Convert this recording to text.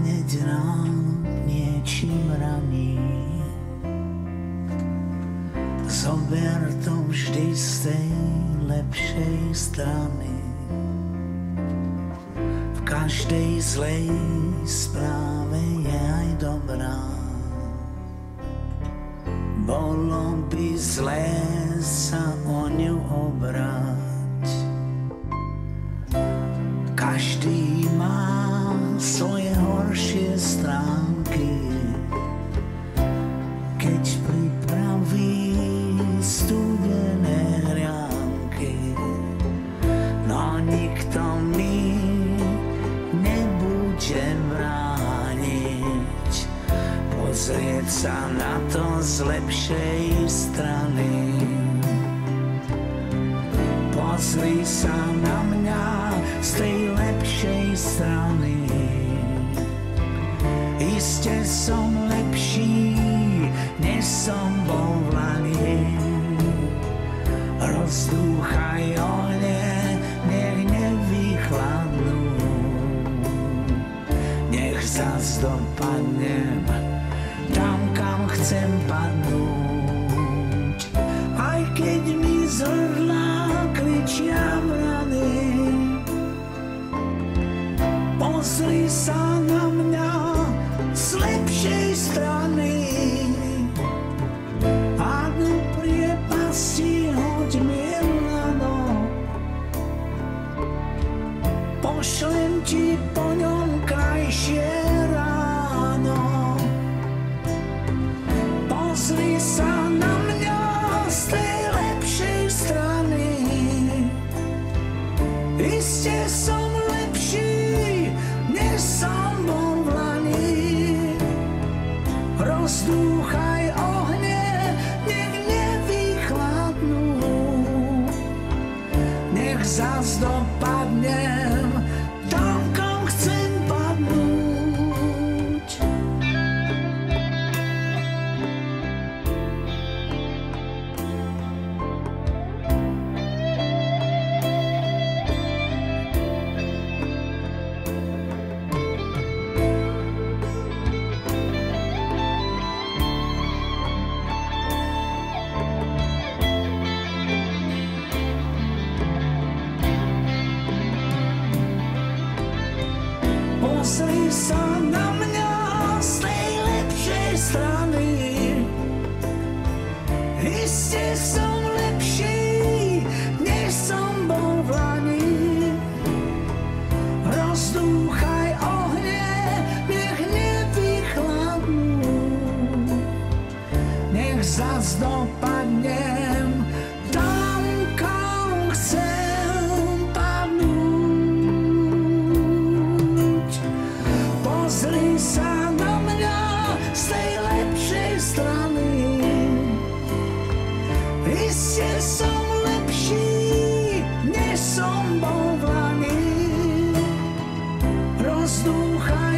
keď nám niečím raní. Zober to vždy z tej lepšej strany. V každej zlej správe je aj dobrá. Bolo by zlé sa keď pripraví studené hrianky. No nikto mi nebude brániť pozrieť sa na to z lepšej strany. Pozri sa na mňa z tej lepšej strany. Iste som lepší, než som bol v lani. Rozdúchaj ohne, nech nevychladnú. Nech zas dopadnem tam, kam chcem padnúť. Aj keď mi z hrdla kričia vrany, pozri sa pošlem ti po ňom krajšie ráno. Pozri sa na mňa z tej lepšej strany. Iste som lepší, než som bol v lani. Rozdúchaj ohne, nech nevychladnú. Nech zas dopadnem Pozri sa na mňa z tej strany. Iste som lepší, než som bol v lani. Rozdúchaj ohne, nech nevychladnú. Nech zas dopadne są bałwany, rozduchaj.